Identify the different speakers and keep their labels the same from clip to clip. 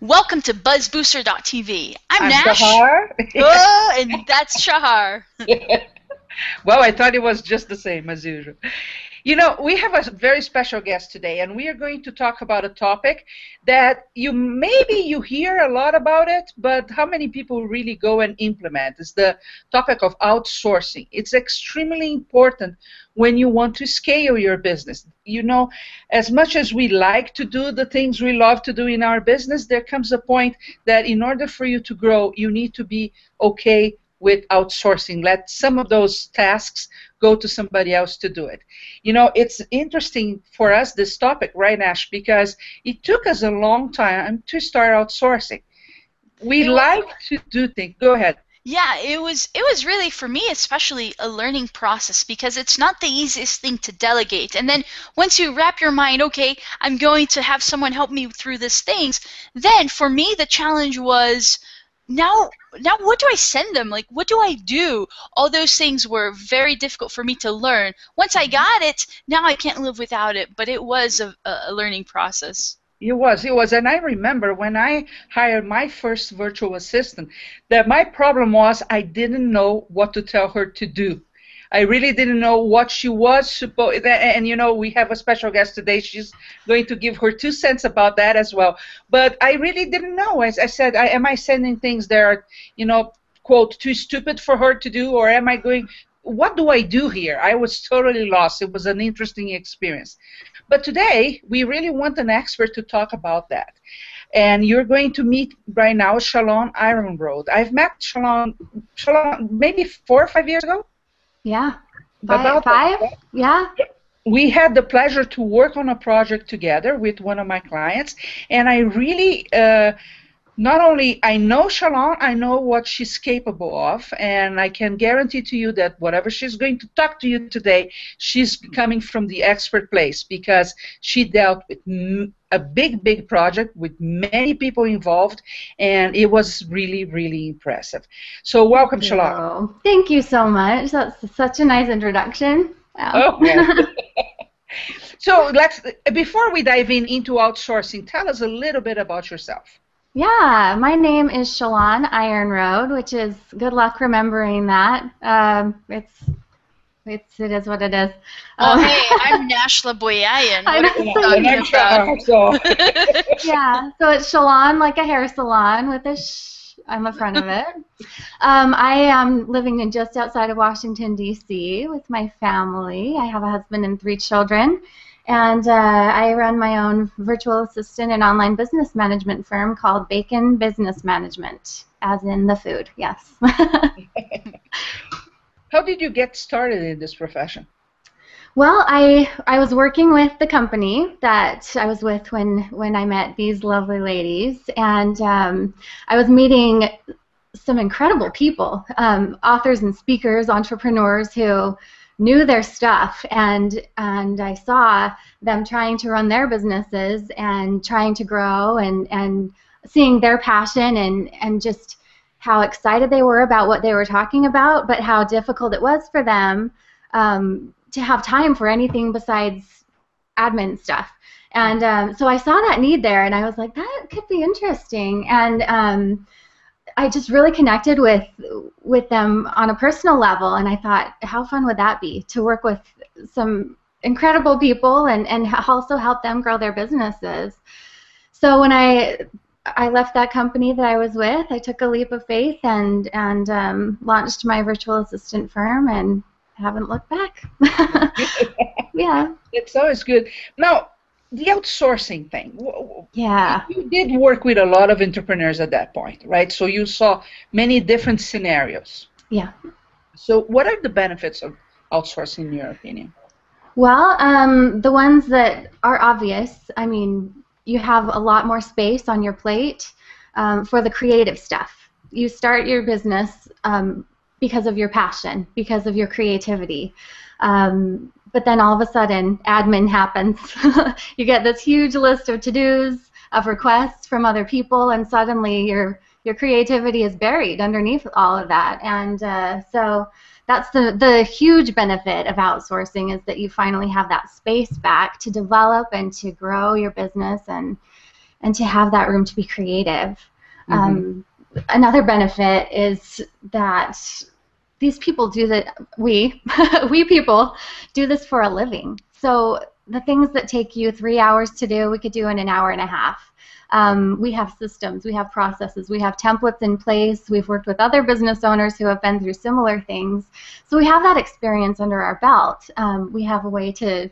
Speaker 1: Welcome to BuzzBooster.tv. I'm,
Speaker 2: I'm
Speaker 1: Nash.
Speaker 2: Shahar.
Speaker 1: oh, and that's Shahar.
Speaker 2: well, I thought it was just the same as usual. You know, we have a very special guest today, and we are going to talk about a topic that you maybe you hear a lot about it, but how many people really go and implement? Is the topic of outsourcing. It's extremely important when you want to scale your business. You know, as much as we like to do the things we love to do in our business, there comes a point that in order for you to grow, you need to be okay with outsourcing. Let some of those tasks go to somebody else to do it. You know, it's interesting for us, this topic, right, Ash, because it took us a long time to start outsourcing. We like to do things. Go ahead.
Speaker 1: Yeah, it was it was really for me especially a learning process because it's not the easiest thing to delegate. And then once you wrap your mind, okay, I'm going to have someone help me through these things, then for me the challenge was now now what do I send them? Like what do I do? All those things were very difficult for me to learn. Once I mm-hmm. got it, now I can't live without it, but it was a, a learning process.
Speaker 2: It was, it was, and I remember when I hired my first virtual assistant, that my problem was I didn't know what to tell her to do. I really didn't know what she was supposed. And you know, we have a special guest today. She's going to give her two cents about that as well. But I really didn't know. As I said, I, am I sending things that are, you know, quote, too stupid for her to do, or am I going? What do I do here? I was totally lost. It was an interesting experience. But today, we really want an expert to talk about that and you're going to meet right now Shalon Ironroad. I've met Shalon, Shalon maybe four or five years ago.
Speaker 3: Yeah. About five? Yeah.
Speaker 2: We had the pleasure to work on a project together with one of my clients, and I really. Uh, not only I know Shalon, I know what she's capable of, and I can guarantee to you that whatever she's going to talk to you today, she's coming from the expert place because she dealt with a big, big project with many people involved, and it was really, really impressive. So, welcome, Thank Shalon.
Speaker 3: Thank you so much. That's such a nice introduction.
Speaker 2: Wow. Oh, so, let's before we dive in into outsourcing, tell us a little bit about yourself.
Speaker 3: Yeah, my name is Shalon Ironroad, which is good luck remembering that. Um, it's it's it is what it is.
Speaker 1: Oh um, hey, I'm Nashla Boyayan. What are you talking about?
Speaker 3: Yeah, so it's Shalon like a hair salon with a sh on the front of it. Um, I am living in just outside of Washington D.C. with my family. I have a husband and three children. And uh, I run my own virtual assistant and online business management firm called Bacon Business Management, as in the food, yes.
Speaker 2: How did you get started in this profession?
Speaker 3: Well, I I was working with the company that I was with when when I met these lovely ladies, and um, I was meeting some incredible people, um, authors and speakers, entrepreneurs who knew their stuff and and I saw them trying to run their businesses and trying to grow and and seeing their passion and and just how excited they were about what they were talking about, but how difficult it was for them um, to have time for anything besides admin stuff. And um, so I saw that need there, and I was like, that could be interesting. And um, I just really connected with with them on a personal level, and I thought, how fun would that be to work with some incredible people and and also help them grow their businesses. So when I I left that company that I was with, I took a leap of faith and and um, launched my virtual assistant firm and haven't looked back. yeah,
Speaker 2: it's always good. Now, the outsourcing thing.
Speaker 3: Yeah.
Speaker 2: You did work with a lot of entrepreneurs at that point, right? So you saw many different scenarios.
Speaker 3: Yeah.
Speaker 2: So what are the benefits of outsourcing in your opinion?
Speaker 3: Well, um, the ones that are obvious, I mean, you have a lot more space on your plate um, for the creative stuff. You start your business um, because of your passion, because of your creativity. Um, but then all of a sudden admin happens. you get this huge list of to-dos, of requests from other people, and suddenly your your creativity is buried underneath all of that. And uh, so that's the the huge benefit of outsourcing is that you finally have that space back to develop and to grow your business and and to have that room to be creative. Mm-hmm. Um, another benefit is that these people do that we we people do this for a living. So the things that take you three hours to do we could do in an hour and a half. Um, we have systems we have processes we have templates in place. We've worked with other business owners who have been through similar things. So we have that experience under our belt. Um, we have a way to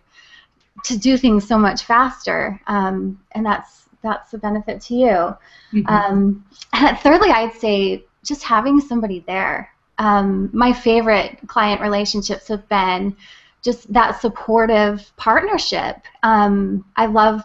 Speaker 3: to do things so much faster. Um, and that's that's a benefit to you. Mm-hmm. Um, thirdly i'd say just having somebody there um, my favorite client relationships have been just that supportive partnership. Um, I love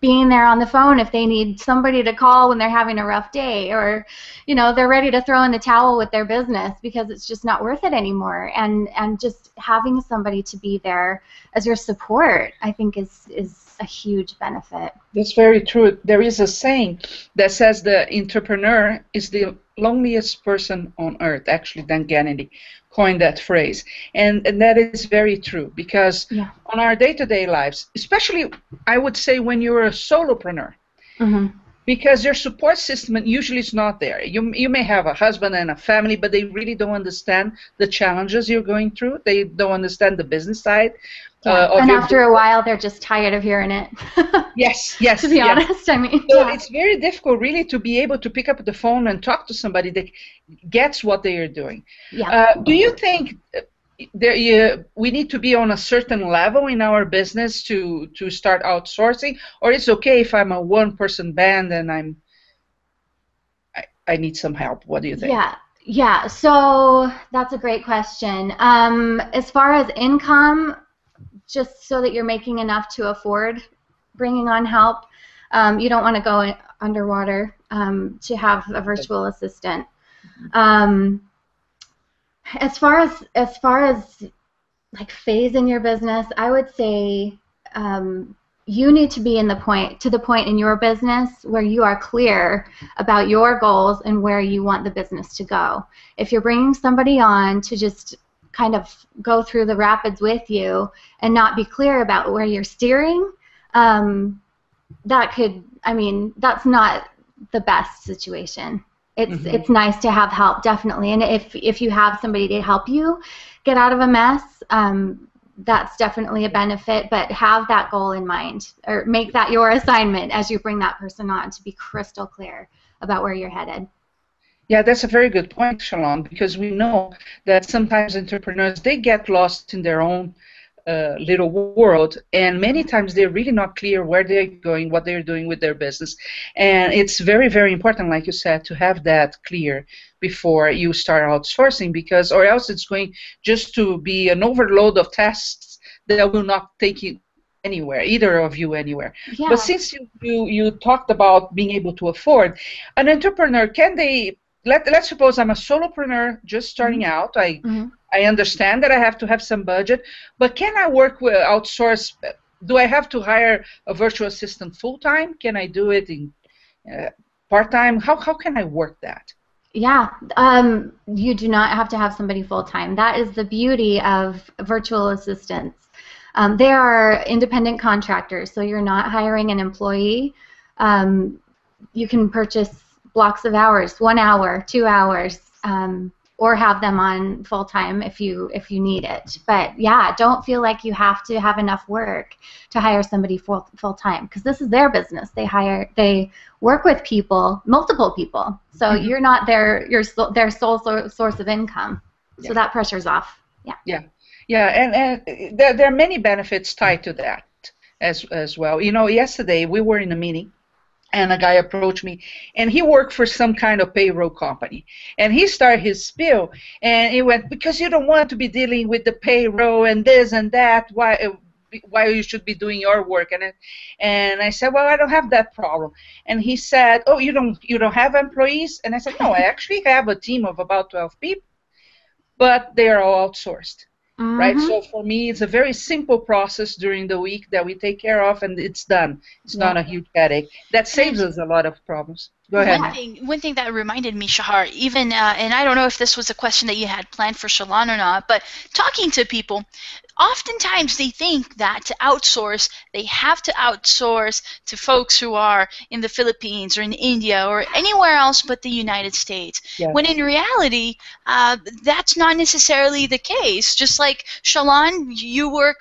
Speaker 3: being there on the phone if they need somebody to call when they're having a rough day or you know they're ready to throw in the towel with their business because it's just not worth it anymore and and just having somebody to be there as your support i think is is a huge benefit
Speaker 2: that's very true there is a saying that says the entrepreneur is the loneliest person on earth, actually, Dan Kennedy coined that phrase. And, and that is very true because yeah. on our day to day lives, especially I would say when you're a solopreneur, mm-hmm. because your support system usually is not there. You, you may have a husband and a family, but they really don't understand the challenges you're going through, they don't understand the business side.
Speaker 3: Yeah. Uh, and after a while, they're just tired of hearing it.
Speaker 2: yes, yes.
Speaker 3: to be honest, I mean,
Speaker 2: so yeah. it's very difficult, really, to be able to pick up the phone and talk to somebody that gets what they are doing. Yeah. Uh, do you think uh, there you, we need to be on a certain level in our business to to start outsourcing, or it's okay if I'm a one-person band and I'm I, I need some help? What do you think?
Speaker 3: Yeah. Yeah, so that's a great question. Um, as far as income, just so that you're making enough to afford bringing on help. Um, you don't want to go underwater um, to have a virtual assistant. Um, as far as as far as like phase in your business, I would say um, you need to be in the point to the point in your business where you are clear about your goals and where you want the business to go. If you're bringing somebody on to just kind of go through the rapids with you and not be clear about where you're steering, um, that could, I mean, that's not the best situation. It's mm-hmm. it's nice to have help, definitely, and if if you have somebody to help you get out of a mess, um, that's definitely a benefit. But have that goal in mind, or make that your assignment as you bring that person on to be crystal clear about where you're headed.
Speaker 2: Yeah, that's a very good point, Shalon, because we know that sometimes entrepreneurs they get lost in their own uh, little world, and many times they're really not clear where they're going, what they're doing with their business, and it's very, very important, like you said, to have that clear before you start outsourcing, because or else it's going just to be an overload of tasks that will not take you anywhere, either of you anywhere. Yeah. But since you, you you talked about being able to afford, an entrepreneur can they let let's suppose I'm a solopreneur just starting mm-hmm. out. I mm-hmm. I understand that I have to have some budget, but can I work with outsource? Do I have to hire a virtual assistant full time? Can I do it in uh, part time? How how can I work that?
Speaker 3: Yeah, um, you do not have to have somebody full time. That is the beauty of virtual assistants. Um, they are independent contractors, so you're not hiring an employee. Um, you can purchase blocks of hours, one hour, two hours, um, or have them on full time if you if you need it. But yeah, don't feel like you have to have enough work to hire somebody full full time because this is their business. They hire they work with people, multiple people. So mm-hmm. you're not their your their sole source of income. Yeah. So that pressure's off. Yeah.
Speaker 2: Yeah. Yeah, and, and there, there are many benefits tied to that as as well. You know, yesterday we were in a meeting and a guy approached me and he worked for some kind of payroll company. And he started his spiel and he went because you don't want to be dealing with the payroll and this and that. Why uh, why you should be doing your work and and I said well I don't have that problem. And he said oh you don't you don't have employees? And I said no I actually have a team of about 12 people but they are all outsourced Mm-hmm. right? So for me, it's a very simple process during the week that we take care of, and it's done. It's yeah. not a huge headache. That saves us a lot of problems. Go ahead.
Speaker 1: One thing, one thing that reminded me, Shahar, even, uh, and I don't know if this was a question that you had planned for Shalon or not, but talking to people, oftentimes they think that to outsource, they have to outsource to folks who are in the Philippines or in India or anywhere else but the United States.
Speaker 2: Yes.
Speaker 1: When in reality, uh, that's not necessarily the case. Just like Shalon, you work,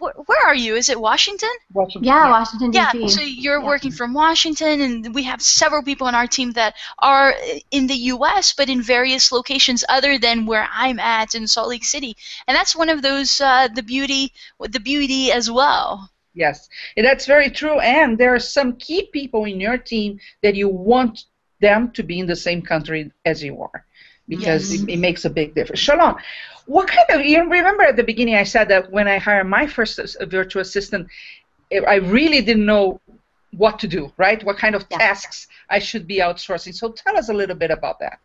Speaker 1: wh- where are you? Is it Washington?
Speaker 2: Washington.
Speaker 3: Yeah, Washington D.C.
Speaker 1: Yeah, so you're
Speaker 3: Yeah.
Speaker 1: working from Washington, and we have several people on our team that are in the U.S., but in various locations other than where I'm at in Salt Lake City, and that's one of those uh, the beauty, the beauty as well.
Speaker 2: Yes, that's very true. And there are some key people in your team that you want them to be in the same country as you are, because
Speaker 1: Yes.
Speaker 2: it, it makes a big difference. Shalon, what kind of? You remember at the beginning I said that when I hired my first virtual assistant, I really didn't know what to do, right? What kind of
Speaker 3: Yeah.
Speaker 2: tasks I should be outsourcing. So tell us a little bit about that.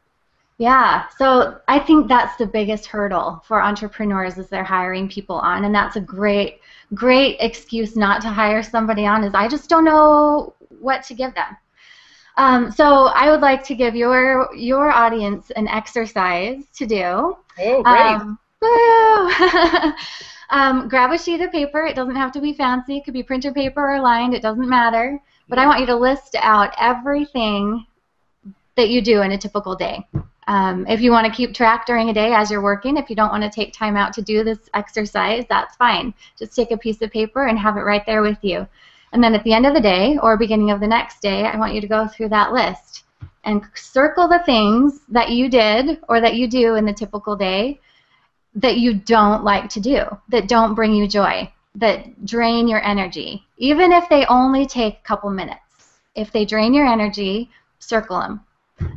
Speaker 3: Yeah, so I think that's the biggest hurdle for entrepreneurs as they're hiring people on, and that's a great, great excuse not to hire somebody on is I just don't know what to give them. Um, so I would like to give your your audience an exercise to do.
Speaker 2: Oh, great.
Speaker 3: Um, woo! um, grab a sheet of paper. It doesn't have to be fancy. It could be printer paper or lined. It doesn't matter. But I want you to list out everything that you do in a typical day. Um, if you want to keep track during a day as you're working, if you don't want to take time out to do this exercise, that's fine. Just take a piece of paper and have it right there with you. And then at the end of the day or beginning of the next day, I want you to go through that list and circle the things that you did or that you do in the typical day that you don't like to do, that don't bring you joy, that drain your energy, even if they only take a couple minutes. If they drain your energy, circle them.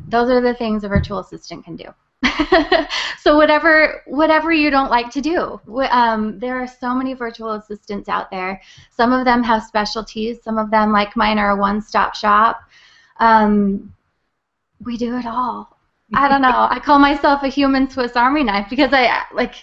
Speaker 3: Those are the things a virtual assistant can do. so whatever whatever you don't like to do, um, there are so many virtual assistants out there. Some of them have specialties. Some of them, like mine, are a one-stop shop. Um, we do it all. I don't know. I call myself a human Swiss Army knife because I like.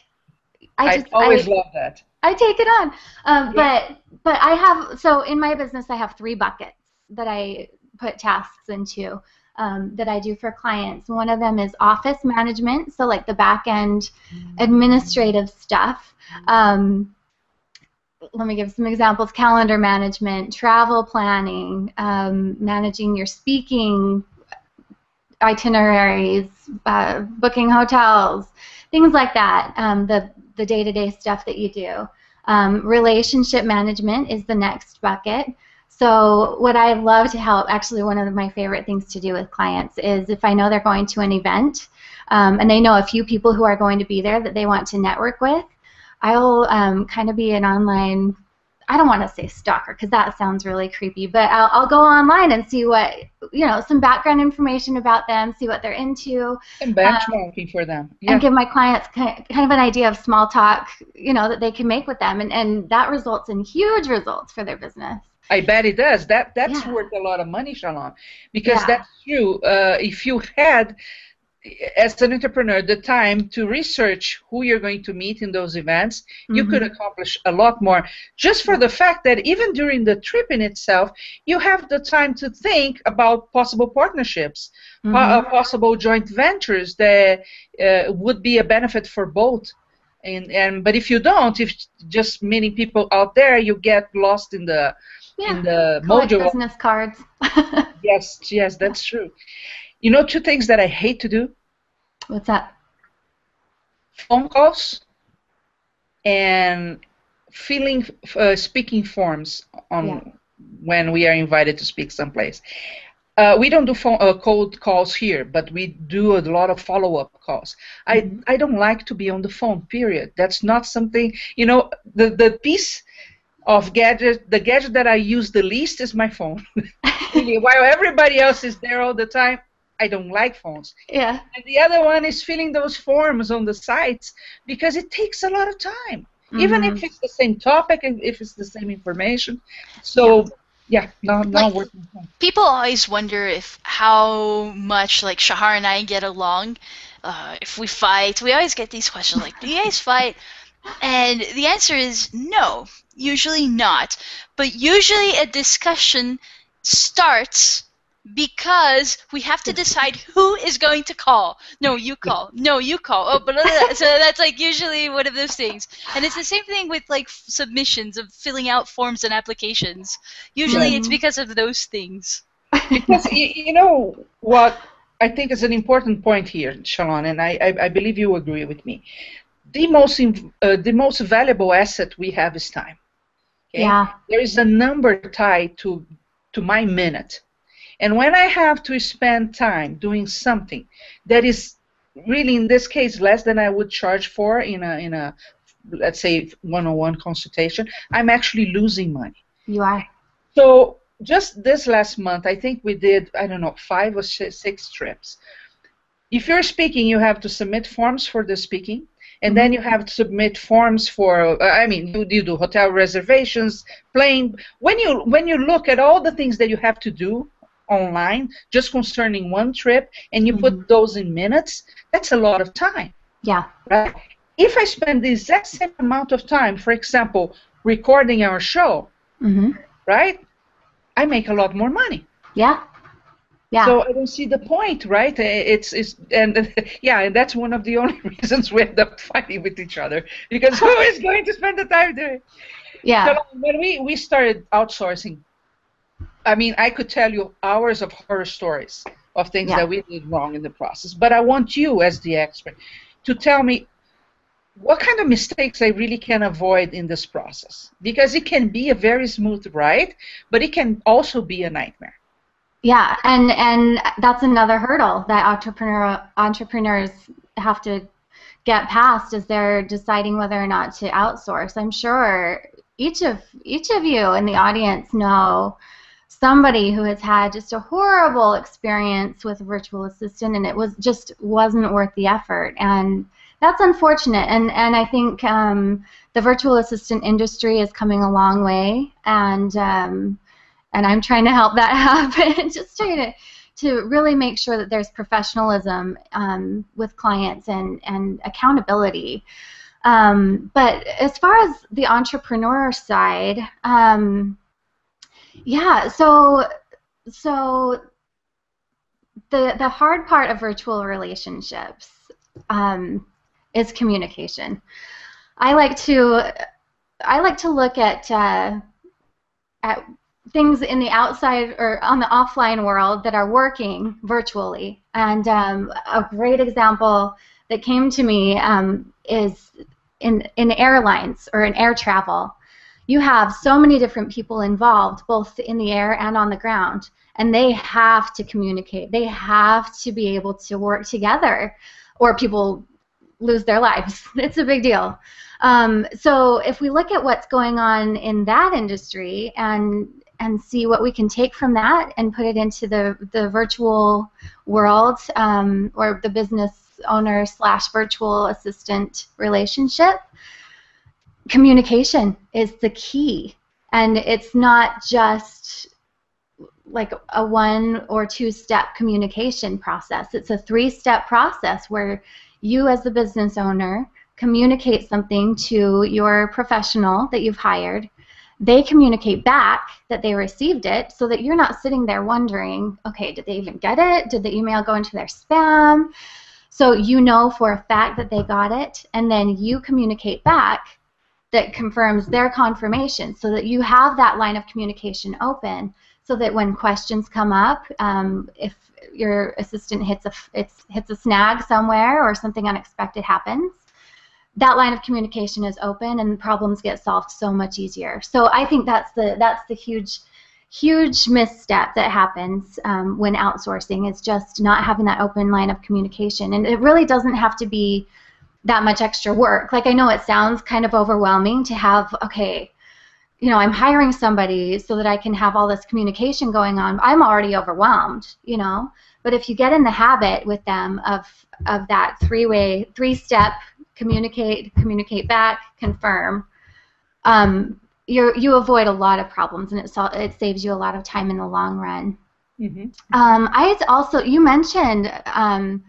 Speaker 3: I
Speaker 2: I,
Speaker 3: just
Speaker 2: always
Speaker 3: I,
Speaker 2: love that.
Speaker 3: I take it on. Um,
Speaker 2: Yeah.
Speaker 3: But but I have so in my business I have three buckets that I put tasks into um, that I do for clients. One of them is office management, so like the back end administrative stuff. Um, let me give some examples: calendar management, travel planning, um, managing your speaking itineraries, uh, booking hotels, things like that. Um, the the day-to-day stuff that you do. Um, relationship management is the next bucket. So what I love to help, actually one of my favorite things to do with clients is if I know they're going to an event um, and they know a few people who are going to be there that they want to network with, I'll um, kind of be an online, I don't want to say stalker because that sounds really creepy, but I'll, I'll go online and see what, you know, some background information about them, see what they're into,
Speaker 2: And benchmarking for them. Yeah.
Speaker 3: and give my clients kind of an idea of small talk, you know, that they can make with them, and, and that results in huge results for their business.
Speaker 2: I bet it does. That that's
Speaker 3: Yeah.
Speaker 2: worth a lot of money, Shalon, because
Speaker 3: Yeah.
Speaker 2: that's true. Uh, if you had, as an entrepreneur, the time to research who you're going to meet in those events, you could
Speaker 3: Mhm.
Speaker 2: accomplish a lot more. Just for the fact that even during the trip in itself, you have the time to think about possible partnerships, po- uh, possible joint ventures that uh, would be a benefit for both. And, and but if you don't, if just meeting people out there, you get lost in the
Speaker 3: Yeah.
Speaker 2: in the
Speaker 3: Collect
Speaker 2: mojo.
Speaker 3: business cards.
Speaker 2: Yes, yes, that's true. You know, two things that I hate to do:
Speaker 3: What's that?
Speaker 2: phone calls and filling uh, speaking forms on
Speaker 3: Yeah.
Speaker 2: when we are invited to speak someplace. Uh, we don't do phone, uh, cold calls here, but we do a lot of follow-up calls.
Speaker 3: Mhm.
Speaker 2: I I don't like to be on the phone. Period. That's not something you know. The the piece of gadget, the gadget that I use the least is my phone. While everybody else is there all the time, I don't like phones.
Speaker 3: Yeah.
Speaker 2: And the other one is filling those forms on the sites because it takes a lot of time, even
Speaker 3: Mhm.
Speaker 2: if it's the same topic and if it's the same information. So, yeah, no, no
Speaker 1: Like-
Speaker 2: working.
Speaker 1: People always wonder if how much like Shahar and I get along. Uh, if we fight, we always get these questions like, "Do you guys fight?" And the answer is no, usually not. But usually a discussion starts because we have to decide who is going to call. No, you call. No, you call. Oh, blah, blah, blah. so that's like usually one of those things. And it's the same thing with like submissions of filling out forms and applications. Usually it's because of those things.
Speaker 2: because you, you know what I think is an important point here, Shalon, and I, I, I believe you agree with me. The most uh, the most valuable asset we have is time.
Speaker 3: Okay? Yeah.
Speaker 2: There is a number tied to to my minute and when I have to spend time doing something that is really, in this case, less than I would charge for in a, in a let's say, one-on-one consultation, I'm actually losing money.
Speaker 3: You are.
Speaker 2: So just this last month, I think we did, I don't know, five or six trips. If you're speaking, you have to submit forms for the speaking, and then mm-hmm. you have to submit forms for i mean you, you do hotel reservations plane when you when you look at all the things that you have to do online just concerning one trip and you mm-hmm. put those in minutes, that's a lot of time.
Speaker 3: Yeah.
Speaker 2: Right? If I spend the exact same amount of time, for example, recording our show,
Speaker 3: mm-hmm.
Speaker 2: right? I make a lot more money.
Speaker 3: Yeah. Yeah.
Speaker 2: So I don't see the point, right? It's it's and yeah, and that's one of the only reasons we end up fighting with each other because who is going to spend the time doing?
Speaker 3: Yeah.
Speaker 2: So when we we started outsourcing I mean, I could tell you hours of horror stories of things yeah. that we did wrong in the process. But I want you, as the expert, to tell me what kind of mistakes I really can avoid in this process. Because it can be a very smooth ride, but it can also be a nightmare.
Speaker 3: Yeah, and and that's another hurdle that entrepreneur entrepreneurs have to get past as they're deciding whether or not to outsource. I'm sure each of each of you in the audience know somebody who has had just a horrible experience with a virtual assistant and it was just wasn't worth the effort. And that's unfortunate. And and I think um, the virtual assistant industry is coming a long way and um, and I'm trying to help that happen. Just trying to to really make sure that there's professionalism um, with clients and and accountability. Um, but as far as the entrepreneur side um, yeah, so so the the hard part of virtual relationships um, is communication. I like to I like to look at uh, at things in the outside or on the offline world that are working virtually. And um, a great example that came to me um, is in in airlines or in air travel you have so many different people involved, both in the air and on the ground, and they have to communicate. They have to be able to work together, or people lose their lives. It's a big deal. Um, so if we look at what's going on in that industry and and see what we can take from that and put it into the the virtual world um, or the business owner slash virtual assistant relationship, communication is the key. And it's not just like a one or two step communication process. It's a three step process where you, as the business owner, communicate something to your professional that you've hired. They communicate back that they received it so that you're not sitting there wondering, okay, did they even get it? Did the email go into their spam? So you know for a fact that they got it, and then you communicate back that confirms their confirmation so that you have that line of communication open so that when questions come up, um, if your assistant hits a, hits a snag somewhere or something unexpected happens, that line of communication is open and problems get solved so much easier. So I think that's the that's the huge huge misstep that happens um, when outsourcing is just not having that open line of communication. And it really doesn't have to be that much extra work. Like I know it sounds kind of overwhelming to have, okay, you know, I'm hiring somebody so that I can have all this communication going on. I'm already overwhelmed, you know. But if you get in the habit with them of of that three-way, three-step communicate, communicate back, confirm, um, you you avoid a lot of problems, and it it saves you a lot of time in the long run.
Speaker 2: Mm-hmm.
Speaker 3: Um, I also you mentioned um,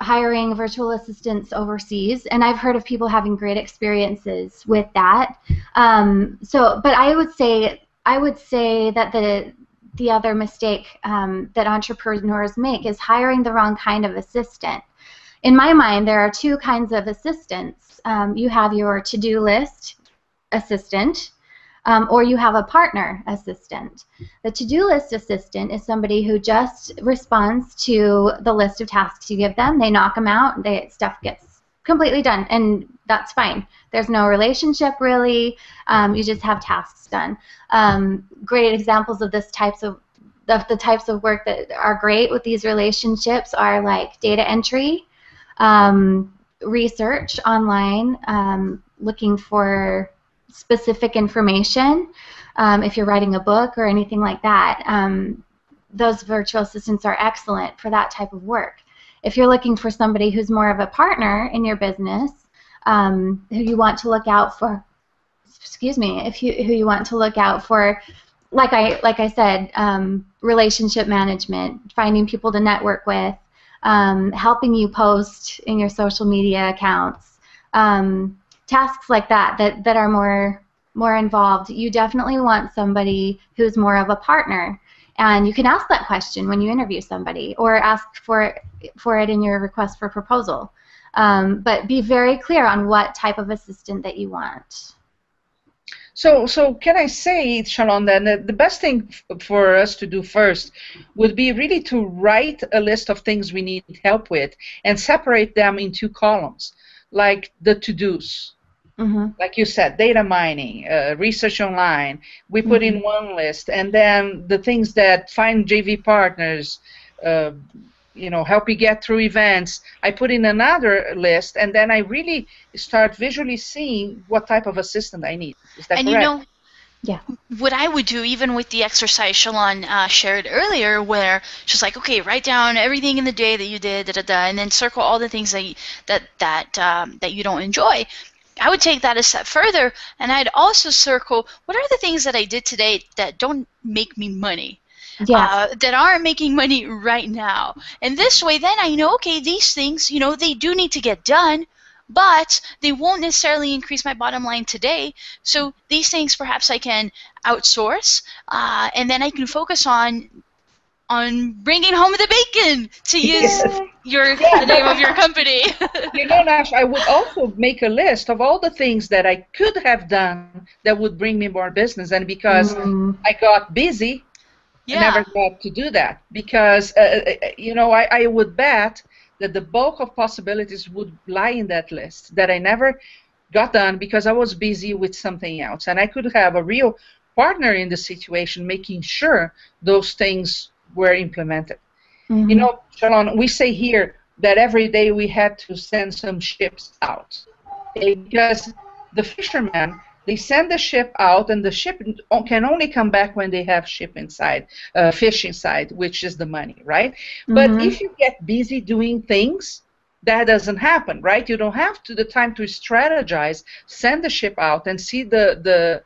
Speaker 3: hiring virtual assistants overseas, and I've heard of people having great experiences with that. Um, so, but I would say I would say that the the other mistake um, that entrepreneurs make is hiring the wrong kind of assistant. In my mind, there are two kinds of assistants. Um, you have your to-do list assistant, um, or you have a partner assistant. The to-do list assistant is somebody who just responds to the list of tasks you give them. They knock them out. They stuff gets completely done, and that's fine. There's no relationship really. Um, you just have tasks done. Um, great examples of this types of the, the types of work that are great with these relationships are like data entry, um, research online, um, looking for specific information. Um, if you're writing a book or anything like that, um, those virtual assistants are excellent for that type of work. If you're looking for somebody who's more of a partner in your business, um, who you want to look out for, excuse me, if you who you want to look out for, like I like I said, um, relationship management, finding people to network with, um, helping you post in your social media accounts, um, tasks like that that that are more more involved. You definitely want somebody who's more of a partner. And you can ask that question when you interview somebody, or ask for for it in your request for proposal. Um, but be very clear on what type of assistant that you want.
Speaker 2: So, so can I say, Shalon, that the best thing for us to do first would be really to write a list of things we need help with and separate them in two columns, like the to-dos. Mm-hmm. Like you said, data mining, uh, research online. We put mm-hmm. in one list, and then the things that find JV partners, uh, you know, help you get through events. I put in another list, and then I really start visually seeing what type of assistant I need. Is that
Speaker 1: and
Speaker 2: correct?
Speaker 1: you know, yeah. What I would do, even with the exercise Shalon uh, shared earlier, where she's like, okay, write down everything in the day that you did, da da da, and then circle all the things that you, that that um, that you don't enjoy. I would take that a step further, and I'd also circle what are the things that I did today that don't make me money yes. uh, that aren't making money right now. And this way, then I know, okay, these things, you know, they do need to get done, but they won't necessarily increase my bottom line today. So these things perhaps I can outsource, uh, and then I can focus on on bringing home the bacon to use your yeah, the name of your company.
Speaker 2: you know, Nash, I would also make a list of all the things that I could have done that would bring me more business, and because mm. I got busy, yeah. I never got to do that because uh, uh, uh, you know I, I would bet that the bulk of possibilities would lie in that list that I never got done because I was busy with something else, and I could have a real partner in the situation making sure those things were implemented. Mm-hmm. You know, Shalon, we say here that every day we had to send some ships out because the fishermen they send the ship out, and the ship can only come back when they have ship inside, uh, fish inside, which is the money, right? Mm-hmm. But if you get busy doing things, that doesn't happen, right? You don't have to the time to strategize, send the ship out, and see the the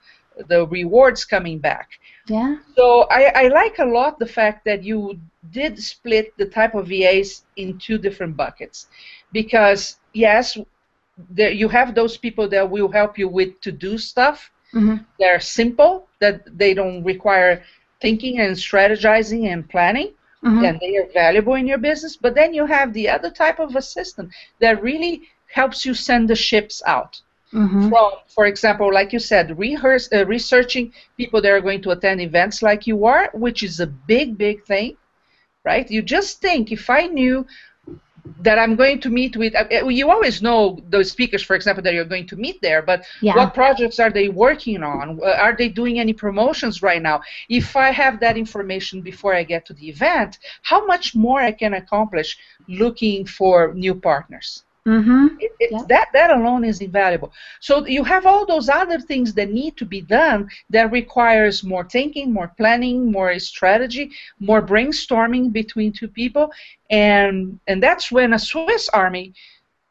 Speaker 2: the rewards coming back.
Speaker 3: Yeah.
Speaker 2: So I, I like a lot the fact that you did split the type of VAs in two different buckets, because yes, there you have those people that will help you with to do stuff. Mm-hmm. They're simple, that they don't require thinking and strategizing and planning. Mm-hmm. And they are valuable in your business. But then you have the other type of assistant that really helps you send the ships out. Mm-hmm. From, for example, like you said, rehearse, uh, researching people that are going to attend events like you are, which is a big, big thing, right? You just think if I knew that I'm going to meet with. Uh, uh, you always know those speakers, for example, that you're going to meet there, but yeah. what projects are they working on? Uh, are they doing any promotions right now? If I have that information before I get to the event, how much more I can accomplish looking for new partners?
Speaker 3: Mm-hmm.
Speaker 2: It, it, yeah. That that alone is invaluable. So you have all those other things that need to be done that requires more thinking, more planning, more strategy, more brainstorming between two people, and and that's when a Swiss Army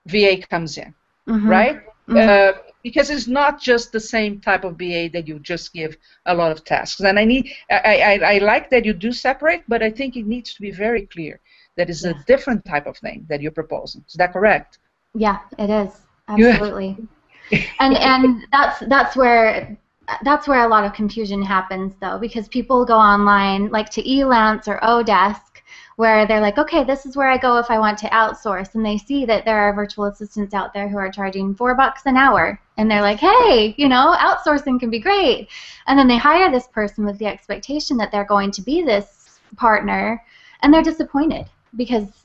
Speaker 2: VA comes in, mm-hmm. right? Mm-hmm. Uh, because it's not just the same type of VA that you just give a lot of tasks. And I need I, I, I like that you do separate, but I think it needs to be very clear that is yeah. a different type of thing that you're proposing. Is that correct?
Speaker 3: Yeah, it is absolutely. and and that's that's where that's where a lot of confusion happens though because people go online like to elance or odesk where they're like okay this is where i go if i want to outsource and they see that there are virtual assistants out there who are charging four bucks an hour and they're like hey you know outsourcing can be great and then they hire this person with the expectation that they're going to be this partner and they're disappointed because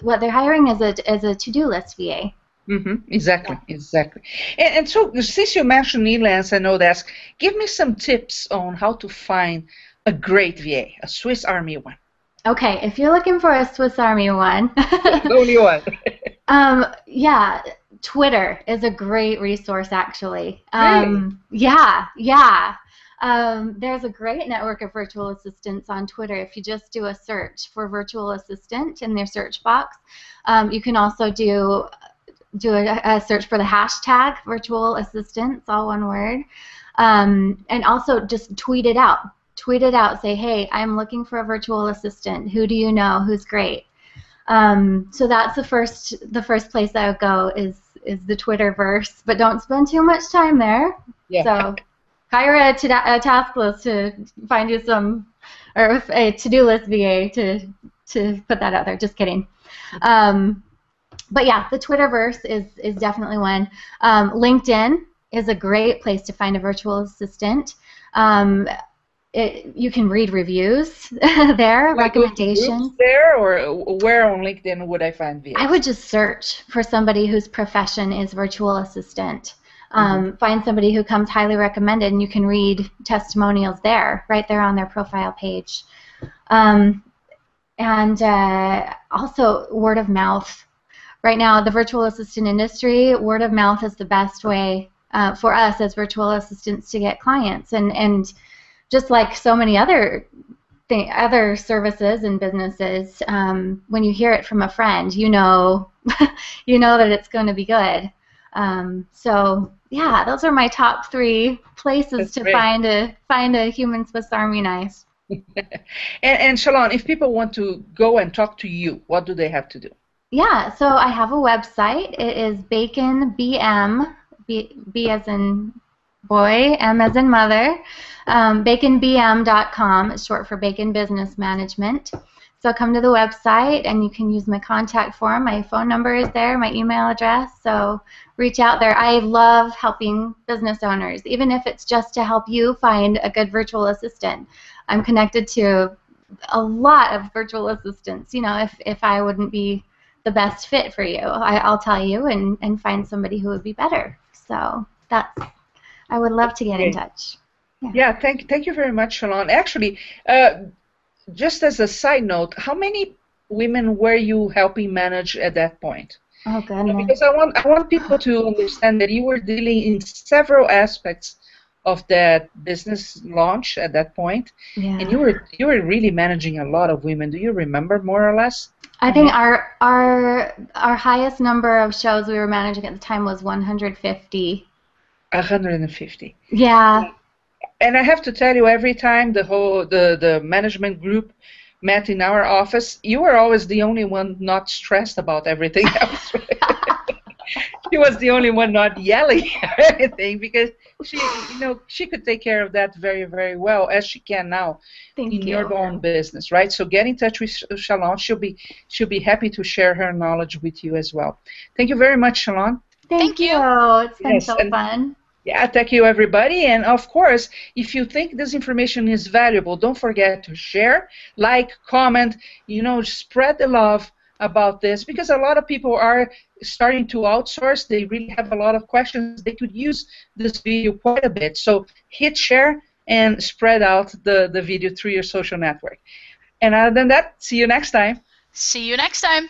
Speaker 3: what they're hiring is a, is a to-do list va
Speaker 2: Mm-hmm. Exactly, exactly. And, and, so, since you mentioned Elance and Odesk, give me some tips on how to find a great VA, a Swiss Army one.
Speaker 3: Okay, if you're looking for a Swiss Army one,
Speaker 2: the only one.
Speaker 3: um, yeah, Twitter is a great resource, actually.
Speaker 2: Um,
Speaker 3: really? Yeah, yeah. Um, there's a great network of virtual assistants on Twitter. If you just do a search for virtual assistant in their search box, um, you can also do do a, a, search for the hashtag virtual assistants, all one word, um, and also just tweet it out. Tweet it out. Say, hey, I'm looking for a virtual assistant. Who do you know? Who's great? Um, so that's the first the first place I would go is is the Twitterverse, but don't spend too much time there.
Speaker 2: Yeah.
Speaker 3: So hire a, a task list to find you some or a to-do list VA to to put that out there. Just kidding. Um, but yeah, the Twitterverse is is definitely one. Um, LinkedIn is a great place to find a virtual assistant. Um, it, you can read reviews there, like recommendations.
Speaker 2: There, or where on LinkedIn would I find VAs?
Speaker 3: I would just search for somebody whose profession is virtual assistant. Um, mm-hmm. Find somebody who comes highly recommended, and you can read testimonials there, right there on their profile page. Um, and uh, also word of mouth right now, the virtual assistant industry, word of mouth is the best way uh, for us as virtual assistants to get clients. And, and just like so many other th- other services and businesses, um, when you hear it from a friend, you know, you know that it's going to be good. Um, so yeah, those are my top three places That's to great. find a find a human Swiss Army knife.
Speaker 2: and, and Shalon, if people want to go and talk to you, what do they have to do?
Speaker 3: Yeah, so I have a website. It is Bacon BM, B, B as in boy, M as in mother. Um, baconbm.com is short for Bacon Business Management. So come to the website and you can use my contact form. My phone number is there, my email address. So reach out there. I love helping business owners, even if it's just to help you find a good virtual assistant. I'm connected to a lot of virtual assistants. You know, if, if I wouldn't be the best fit for you. I, will tell you and, and find somebody who would be better. So that's, I would love to get in touch.
Speaker 2: Yeah. yeah, thank, thank you very much, Shalon. Actually, uh, just as a side note, how many women were you helping manage at that point?
Speaker 3: Oh, goodness.
Speaker 2: Because I want, I want people to understand that you were dealing in several aspects of that business launch at that point,
Speaker 3: yeah.
Speaker 2: and you were you were really managing a lot of women. Do you remember more or less?
Speaker 3: I think our our our highest number of shows we were managing at the time was 150.
Speaker 2: 150.
Speaker 3: Yeah.
Speaker 2: And I have to tell you, every time the whole the the management group met in our office, you were always the only one not stressed about everything else. she was the only one not yelling or anything because she, you know, she could take care of that very, very well as she can now
Speaker 3: Thank
Speaker 2: in
Speaker 3: you.
Speaker 2: your own business, right? So get in touch with Shalon. She'll be she'll be happy to share her knowledge with you as well. Thank you very much, Shalon.
Speaker 3: Thank, Thank you. you. It's been yes, so fun.
Speaker 2: Yeah, thank you, everybody. And of course, if you think this information is valuable, don't forget to share, like, comment, you know, spread the love about this because a lot of people are starting to outsource. They really have a lot of questions. They could use this video quite a bit. So hit share and spread out the, the video through your social network. And other than that, see you next time.
Speaker 1: See you next time.